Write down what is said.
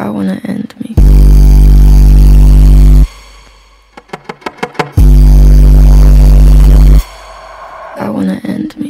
I wanna end me. I wanna end me.